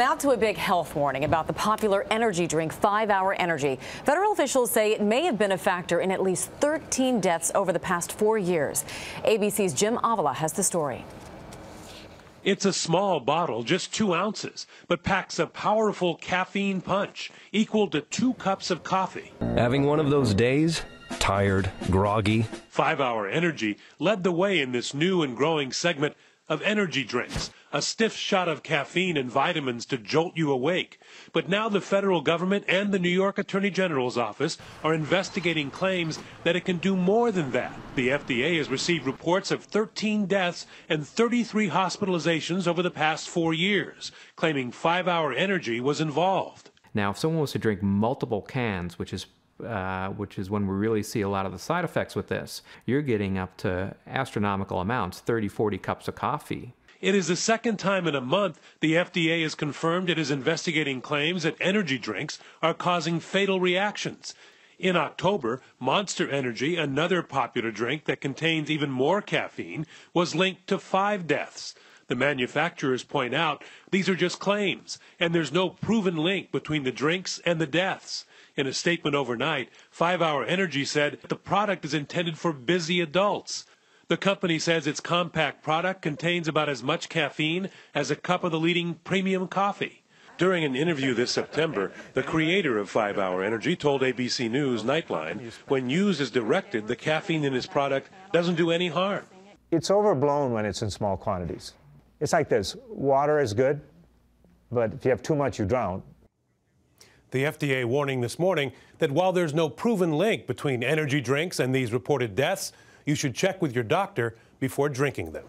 Now to a big health warning about the popular energy drink 5 Hour Energy. Federal officials say it may have been a factor in at least 13 deaths over the past four years. ABC's Jim Avila has the story. It's a small bottle, just two ounces, but packs a powerful caffeine punch equal to two cups of coffee. Having one of those days? Tired, groggy. Five Hour Energy led the way in this new and growing segment of energy drinks, a stiff shot of caffeine and vitamins to jolt you awake. But now the federal government and the New York Attorney General's office are investigating claims that it can do more than that. The FDA has received reports of 13 deaths and 33 hospitalizations over the past four years, claiming 5 Hour Energy was involved. Now, if someone was to drink multiple cans, which is uh, which is when we really see a lot of the side effects with this, you're getting up to astronomical amounts 30, 40 cups of coffee. It is the second time in a month the FDA has confirmed it is investigating claims that energy drinks are causing fatal reactions. In October, Monster Energy, another popular drink that contains even more caffeine, was linked to five deaths. The manufacturers point out these are just claims, and there's no proven link between the drinks and the deaths. In a statement overnight, 5 Hour Energy said the product is intended for busy adults. The company says its compact product contains about as much caffeine as a cup of the leading premium coffee. During an interview this September, the creator of 5 Hour Energy told ABC News Nightline when used as directed, the caffeine in his product doesn't do any harm. It's overblown when it's in small quantities. It's like this water is good, but if you have too much, you drown. The FDA warning this morning that while there's no proven link between energy drinks and these reported deaths, you should check with your doctor before drinking them.